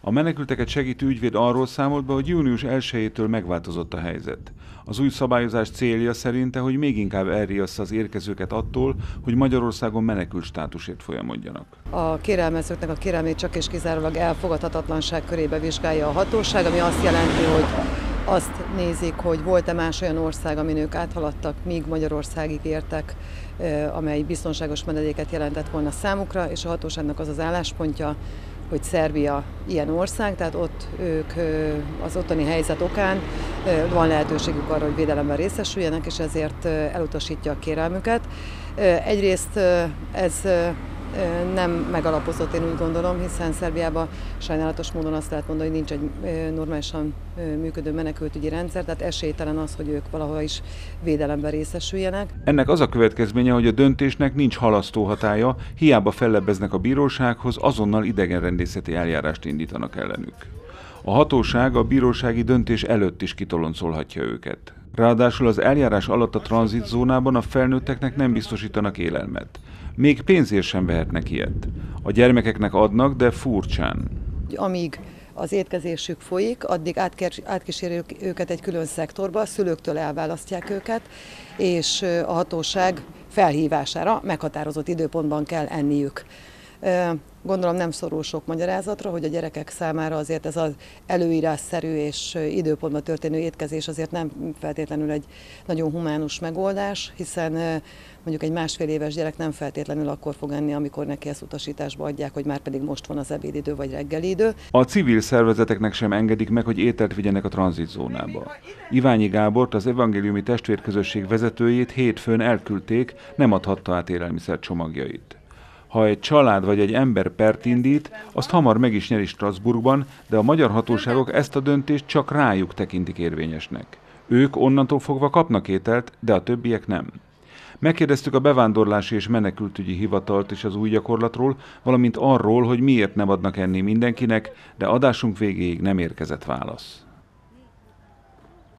A menekülteket segítő ügyvéd arról számolt be, hogy június 1-től megváltozott a helyzet. Az új szabályozás célja szerinte, hogy még inkább elriassza az érkezőket attól, hogy Magyarországon menekült státusért folyamodjanak. A kérelmezőknek a kérelmét csak és kizárólag elfogadhatatlanság körébe vizsgálja a hatóság, ami azt jelenti, hogy azt nézik, hogy volt-e más olyan ország, amin ők áthaladtak, míg Magyarországig értek, amely biztonságos menedéket jelentett volna számukra, és a hatóságnak az az álláspontja, hogy Szerbia ilyen ország, tehát ott ők az ottani helyzet okán van lehetőségük arra, hogy védelemben részesüljenek, és ezért elutasítja a kérelmüket. Egyrészt ez nem megalapozott, én úgy gondolom, hiszen Szerbiában sajnálatos módon azt lehet mondani, hogy nincs egy normálisan működő menekültügyi rendszer, tehát esélytelen az, hogy ők valahol is védelemben részesüljenek. Ennek az a következménye, hogy a döntésnek nincs halasztó hatája, hiába fellebbeznek a bírósághoz, azonnal idegenrendészeti eljárást indítanak ellenük. A hatóság a bírósági döntés előtt is kitoloncolhatja őket. Ráadásul az eljárás alatt a tranzitzónában a felnőtteknek nem biztosítanak élelmet. Még pénzért sem vehetnek ilyet. A gyermekeknek adnak, de furcsán. Amíg az étkezésük folyik, addig átkísérjük őket egy külön szektorba, a szülőktől elválasztják őket, és a hatóság felhívására meghatározott időpontban kell enniük. Gondolom nem szorul sok magyarázatra, hogy a gyerekek számára azért ez az előírásszerű és időpontban történő étkezés azért nem feltétlenül egy nagyon humánus megoldás, hiszen mondjuk egy másfél éves gyerek nem feltétlenül akkor fog enni, amikor neki ezt utasításba adják, hogy már pedig most van az ebédidő vagy reggelidő. A civil szervezeteknek sem engedik meg, hogy ételt vigyenek a tranzitzónába. Iványi Gábort, az evangéliumi testvérközösség vezetőjét hétfőn elküldték, nem adhatta át élelmiszer csomagjait. Ha egy család vagy egy ember pert indít, azt hamar meg is nyeri Strasbourgban, de a magyar hatóságok ezt a döntést csak rájuk tekintik érvényesnek. Ők onnantól fogva kapnak ételt, de a többiek nem. Megkérdeztük a bevándorlási és menekültügyi hivatalt is az új gyakorlatról, valamint arról, hogy miért nem adnak enni mindenkinek, de adásunk végéig nem érkezett válasz.